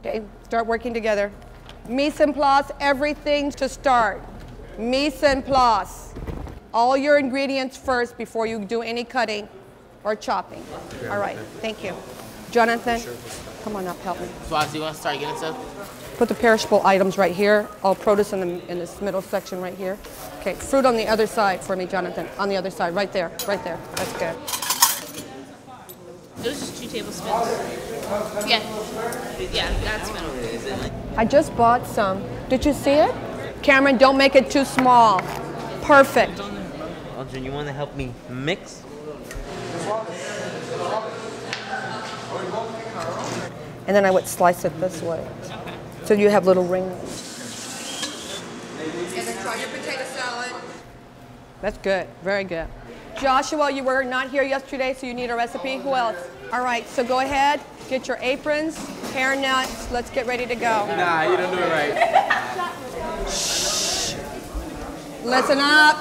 Okay, start working together. Mise en place, everything to start. Mise en place. All your ingredients first before you do any cutting or chopping. All right, thank you. Jonathan, come on up, help me. Swaz, you want to start getting stuff? Put the perishable items right here. All produce in, the, in this middle section right here. Okay, fruit on the other side for me, Jonathan. On the other side, right there, right there. That's good. It was just two tablespoons. Yeah. Yeah, that's fine. I just bought some. Did you see it? Cameron, don't make it too small. Perfect. Aldrin, you want to help me mix? And then I would slice it this way. So you have little rings. And then try your potato salad. That's good. Very good. Joshua, you were not here yesterday, so you need a recipe. Who else? All right, so go ahead, get your aprons, hair nuts. Let's get ready to go. Nah, you don't do it right. Listen up.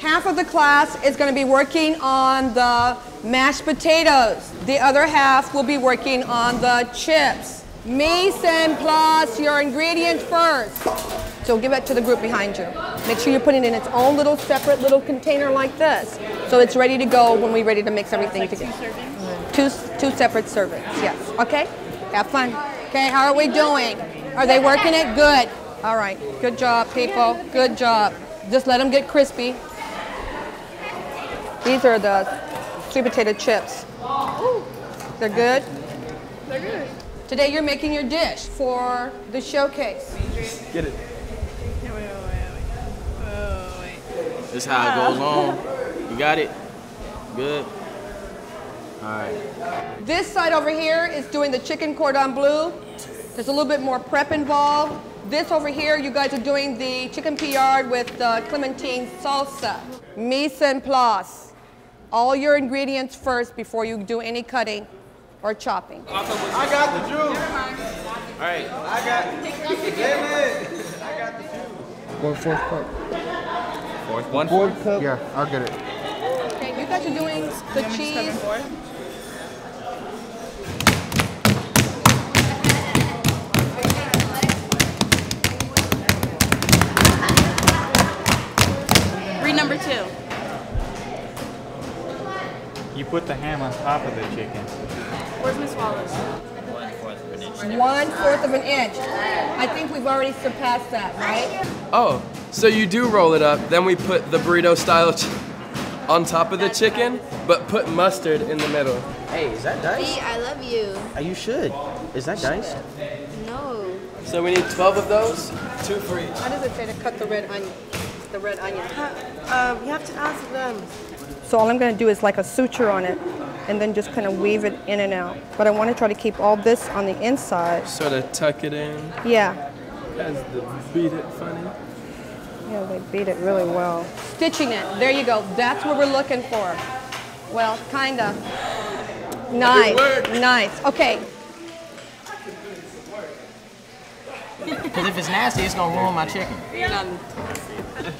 Half of the class is going to be working on the mashed potatoes. The other half will be working on the chips. Mise en place, your ingredients first. So give it to the group behind you. Make sure you put it in its own little separate little container like this. So it's ready to go when we're ready to mix everything Like two together. Servings? Two, two separate servings, yes. Okay? Have fun. Okay, how are we doing? Are they working it? Good. All right. Good job, people. Good job. Just let them get crispy. These are the sweet potato chips. They're good? They're good. Today you're making your dish for the showcase. Get it. Oh, wait. This is how it goes ah. on. You got it? Good. All right. This side over here is doing the chicken cordon bleu. There's a little bit more prep involved. This over here, you guys are doing the chicken paillard with the clementine salsa. Mise en place. All your ingredients first before you do any cutting or chopping. I got the juice. All right. I got. Damn it. I got the juice. One fourth cup. Fourth one. Fourth cup? Yeah, I'll get it. Okay, you guys are doing the cheese. Read number two. You put the ham on top of the chicken. Where's Miss Wallace? One fourth of an inch. I think we've already surpassed that, right? Oh, so you do roll it up, then we put the burrito style ch- on top of the chicken, but put mustard in the middle. Hey, is that diced? I love you. Uh, you should. Is that diced? No. So we need 12 of those, two for each. How does it say to cut the red onion? The red onion. Um, you have to ask them. So all I'm going to do is like a suture on it and then just kind of weave it in and out. But I want to try to keep all this on the inside. Sort of tuck it in. Yeah. As the beat it funny. Yeah, they beat it really well. Stitching it. There you go. That's what we're looking for. Well, kind of. Nice. Nice. Okay. Because if it's nasty, it's going to ruin my chicken.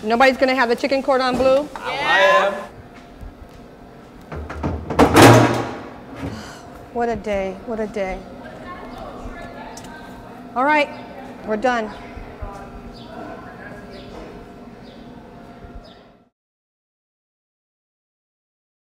Nobody's going to have the chicken cordon bleu? I am. What a day. What a day. All right. We're done.